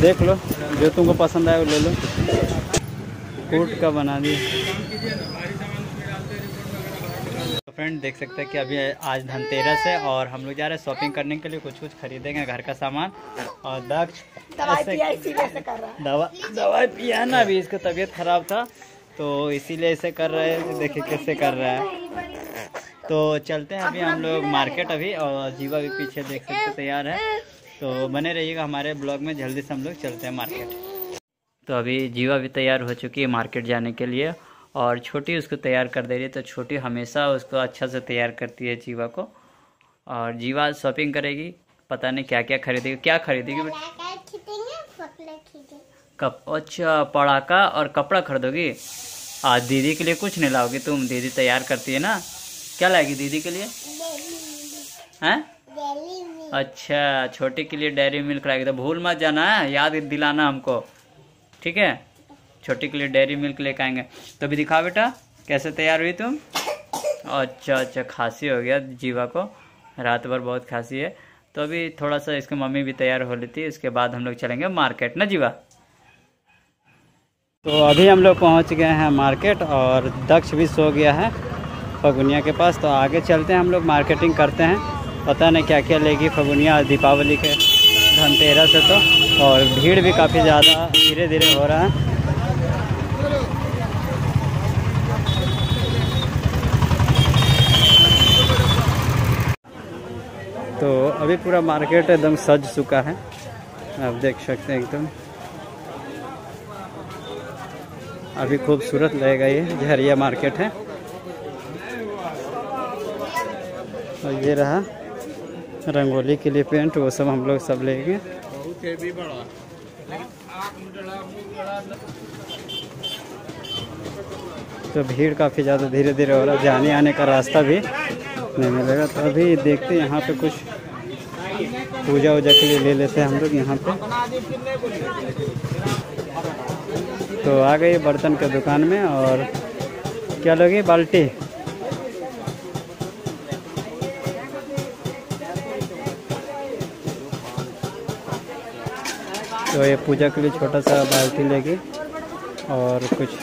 देख लो जो तुमको पसंद आए वो ले लो। कूट का बना दी तो फ्रेंड देख सकते हैं कि अभी आज धनतेरस है और हम लोग जा रहे हैं शॉपिंग करने के लिए कुछ कुछ खरीदेंगे घर का सामान और दक्ष। ऐसे- दवा दवाई पिया ना अभी इसका तबीयत खराब था तो इसीलिए ऐसे कर रहे हैं। देखिए कैसे कर रहा है। तो चलते हैं अभी हम लोग मार्केट अभी और जीवा भी पीछे देख सकते तैयार है। तो बने रहिएगा हमारे ब्लॉग में जल्दी से हम लोग चलते हैं मार्केट। तो अभी जीवा भी तैयार हो चुकी है मार्केट जाने के लिए और छोटी उसको तैयार कर दे रही है तो छोटी हमेशा उसको अच्छा से तैयार करती है जीवा को। और जीवा शॉपिंग करेगी पता नहीं क्या क्या खरीदेगी क्या खरीदेगी कप अच्छा पड़ाका और कपड़ा खरीदोगी? आज दीदी के लिए कुछ नहीं लाओगी तुम दीदी तैयार करती है ना? क्या लाएगी दीदी के लिए? हैं? अच्छा छोटी के लिए डेयरी मिल्क लाएगी तो भूल मत जाना, याद दिलाना हमको। ठीक है? छोटी के लिए डेयरी मिल्क लेके आएँगे। तो अभी दिखाओ बेटा, कैसे तैयार हुई तुम? अच्छा अच्छा खांसी हो गया जीवा को। रात भर बहुत खांसी है। तो अभी थोड़ा सा इसकी मम्मी भी तैयार हो लेती है उसके बाद हम लोग चलेंगे मार्केट ना जीवा? तो अभी हम लोग पहुँच गए हैं मार्केट और दक्ष भी सो गया है, फगुनिया के पास। तो आगे चलते हैं हम लोग मार्केटिंग करते हैं। पता नहीं क्या क्या लेगी फगुनिया दीपावली के धनतेरस है तो। और भीड़ भी काफ़ी ज़्यादा धीरे धीरे हो रहा है। तो अभी पूरा मार्केट एकदम सज चुका है। आप देख सकते हैं एकदम। अभी खूबसूरत लगेगा ये झरिया मार्केट है। और ये रहा रंगोली के लिए पेंट वो सब हम लोग सब लेंगे। तो भीड़ काफ़ी ज़्यादा धीरे धीरे हो रहा है जाने आने का रास्ता भी नहीं मिलेगा। तो अभी देखते हैं यहाँ पे कुछ पूजा वूजा के लिए ले लेते हैं हम लोग यहाँ पे। तो आ गए बर्तन के दुकान में और क्या लोगी? बाल्टी? तो ये पूजा के लिए छोटा सा बाल्टी लेगी और कुछ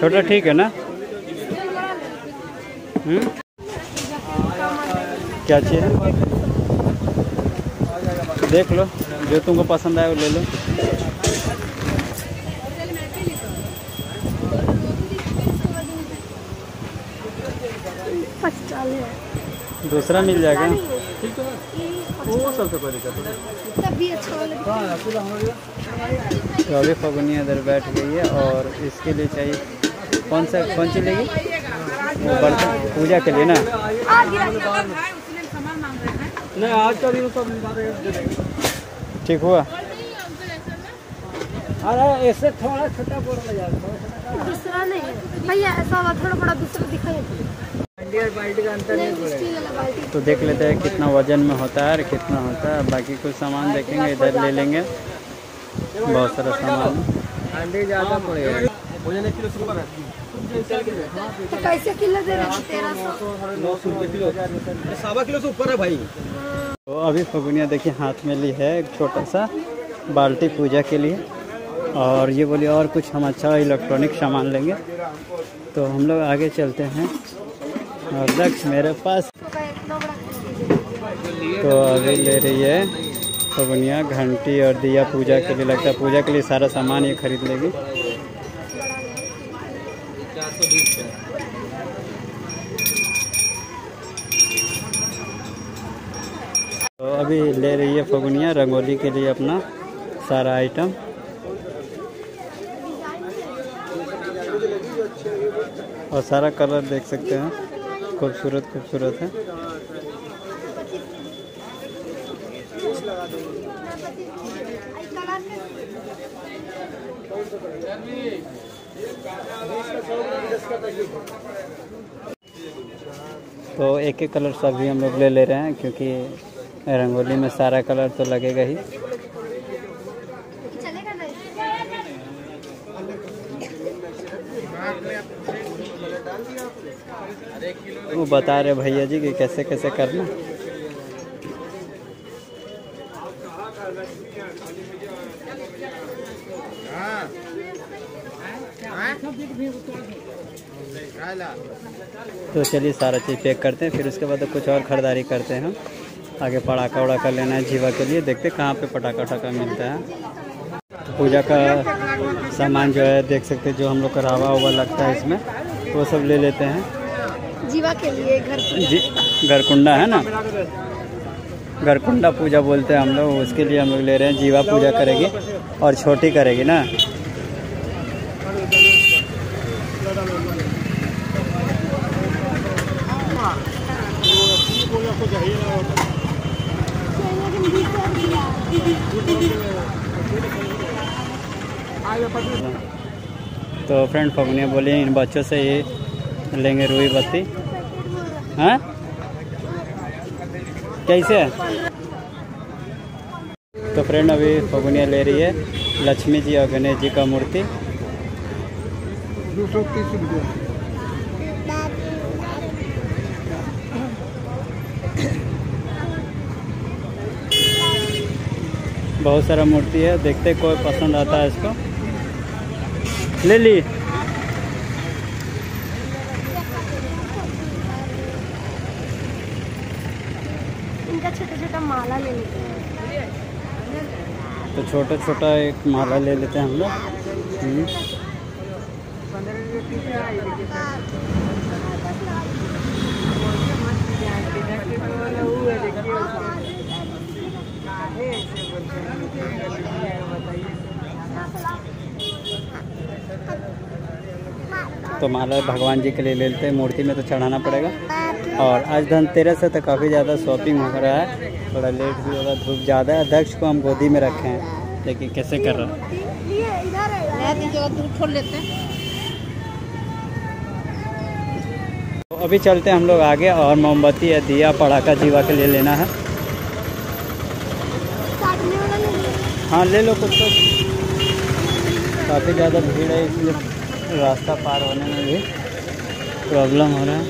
छोटा ठीक है ना? हम्म? क्या चाहिए? देख लो जो तुमको पसंद आए वो ले लो। दूसरा मिल जाएगा तभी अच्छा वाला तो अभी फगुनी इधर बैठ गई है और इसके लिए चाहिए कौन सा कौन सी लेगी? वो बर्तन पूजा के लिए ना? नहीं आज का दिन सब ठीक हुआ? अरे ऐसे थोड़ा छोटा जाता दूसरा नहीं है। भैया ऐसा वाला थोड़ा बड़ा दूसरा बाल्टी तो देख लेते हैं कितना वज़न में होता है और कितना होता है। बाकी कुछ सामान देखेंगे इधर ले लेंगे। बहुत सारा सामान। ज़्यादा पड़ेगा तो कैसे किलो दे रहे तेरह सौ। सवा किलो से ऊपर है भाई। तो अभी फगुनिया देखिए हाथ में ली है एक छोटा सा बाल्टी पूजा के लिए। और ये बोलिए और कुछ हम अच्छा इलेक्ट्रॉनिक सामान लेंगे। तो हम लोग आगे चलते हैं। और दक्ष मेरे पास तो अभी ले रही है फगुनिया घंटी और दिया पूजा के लिए लगता है। पूजा के लिए सारा सामान ये खरीद लेगी। तो अभी ले रही है फगुनिया, रंगोली के लिए अपना सारा आइटम और सारा कलर देख सकते हैं। खूबसूरत खूबसूरत है। तो एक एक कलर सभी हम लोग ले ले रहे हैं, क्योंकि रंगोली में सारा कलर तो लगेगा ही। वो बता रहे भैया जी कि कैसे कैसे करना। तो चलिए सारा चीज़ पैक करते हैं, फिर उसके बाद तो कुछ और ख़रीदारी करते हैं हम। आगे पटाखा उड़ाखा लेना है जीवा के लिए। देखते कहाँ पे पटाखा उटाखा मिलता है। तो पूजा का सामान जो है देख सकते जो हम लोग का रावा हुआ लगता है इसमें। वो सब ले लेते हैं। जीवा के लिए घर जी गरकुंडा है ना? गरकुंडा पूजा बोलते हैं हम लोग उसके लिए हम लोग ले रहे हैं। जीवा पूजा करेगी और छोटी करेगी ना? तो फ्रेंड फगुनिया बोली, इन बच्चों से ये लेंगे रुई बत्ती। हैं? कैसे है? तो फ्रेंड अभी फगुनिया ले रही है लक्ष्मी जी और गणेश जी का मूर्ति। दो सौ तीस रुपया। बहुत सारा मूर्ति है देखते कोई पसंद आता है इसको। ले ली। इनका छोटा छोटा माला ले लेते हैं। तो छोटा छोटा एक माला ले लेते हैं हम लोग। तो माला भगवान जी के लिए ले लेते हैं मूर्ति में तो चढ़ाना पड़ेगा। और आज धनतेरस है तो काफ़ी ज़्यादा शॉपिंग हो रहा है। थोड़ा लेट भी होगा, धूप ज़्यादा है। अध्यक्ष को हम गोदी में रखे हैं। लेकिन कैसे कर रहा है है। तो अभी चलते हैं हम लोग आगे और मोमबत्ती या दिया पड़ाका जीवा के लिए लेना है काटने वाला ले लो हाँ ले लो कुछ कुछ काफ़ी ज़्यादा भीड़ है, इसलिए रास्ता पार होने में भी प्रॉब्लम हो रहा है।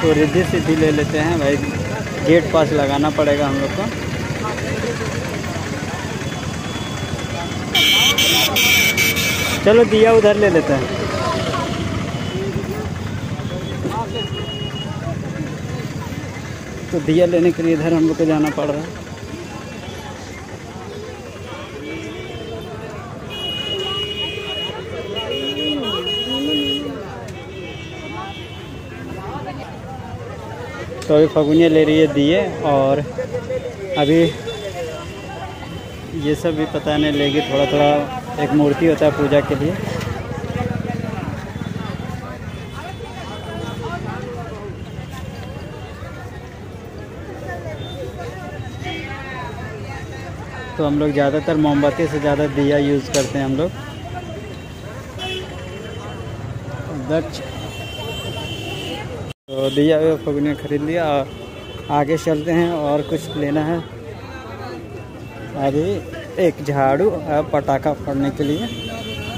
तो रिद्धि सिद्धि ले लेते हैं भाई। गेट पास लगाना पड़ेगा हम लोग को। चलो दिया उधर ले लेते हैं। तो दिया लेने के लिए इधर हम लोग को जाना पड़ रहा है। तो अभी फगुनिया ले रही है दिए और अभी ये सब भी पता नहीं लेगी थोड़ा थोड़ा एक मूर्ति होता है पूजा के लिए। तो हम लोग ज़्यादातर मोमबत्ती से ज़्यादा दिया यूज़ करते हैं हम लोग। दक्ष तो दिया फगुनिया खरीद लिया और आगे चलते हैं और कुछ लेना है। अभी एक झाड़ू और पटाखा फोड़ने के लिए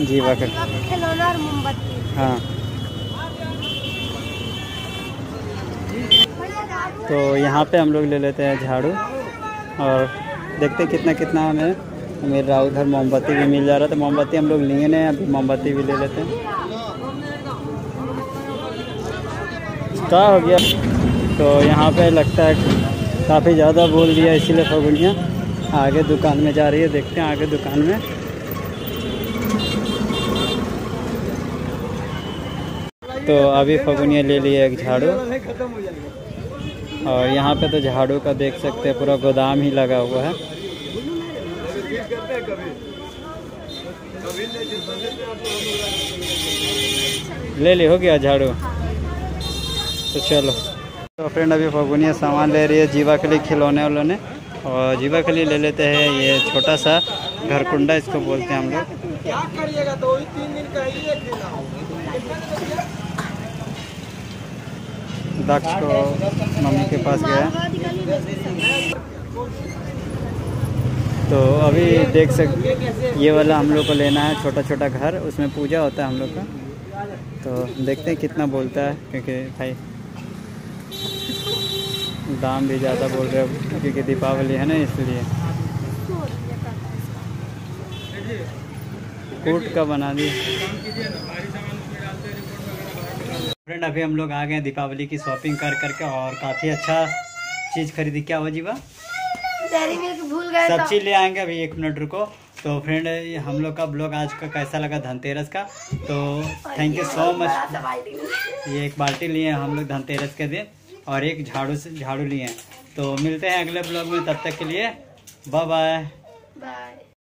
जीवा का खिलौना और मोमबत्ती। हाँ। तो यहाँ पे हम लोग ले लेते हैं झाड़ू और देखते हैं कितना कितना हमें है उधर मोमबत्ती भी मिल जा रहा था मोमबत्ती हम लोग लिए नहीं अभी मोमबत्ती भी ले लेते हैं। क्या हो गया? तो यहाँ पे लगता है काफ़ी ज़्यादा बोल दिया इसीलिए फगुनिया। आगे दुकान में जा रही है, देखते हैं आगे दुकान में। तो अभी फगुनिया ले लिया एक झाड़ू। और यहाँ पे तो झाड़ू का देख सकते हैं, पूरा गोदाम ही लगा हुआ है। ले ली, हो गया झाड़ू। तो चलो। तो फ्रेंड, अभी फगुनिया सामान ले रही है जीवा के लिए खिलौने उलौने। और जीवा खली ले लेते हैं ये छोटा सा घर कुंडा इसको बोलते हैं हम लोग। क्या करिएगा दो ही तीन दिन का ही एक दक्ष को मम्मी के पास गया। तो अभी देख सक, ये वाला हम लोग को लेना है, छोटा छोटा घर, उसमें पूजा होता है हम लोग का। तो देखते हैं कितना बोलता है, क्योंकि भाई दाम भी ज़्यादा बोल रहे हो क्योंकि दीपावली है ना इसलिए। कूट का बना दी फ्रेंड अभी हम लोग आ गए हैं दीपावली की शॉपिंग कर करके और काफ़ी अच्छा चीज़ खरीदी। क्या हुआ जीवा? भूल गए सब तो। चीज़ ले आएँगे अभी एक मिनट रुको। तो फ्रेंड हम लोग का ब्लॉग आज का कैसा लगा? धनतेरस का। तो थैंक यू सो मच। ये एक बाल्टी लिए हम लोग धनतेरस के दिन। और एक झाड़ू से झाड़ू लिए हैं। तो मिलते हैं अगले ब्लॉग में, तब तक के लिए बाय बाय बाय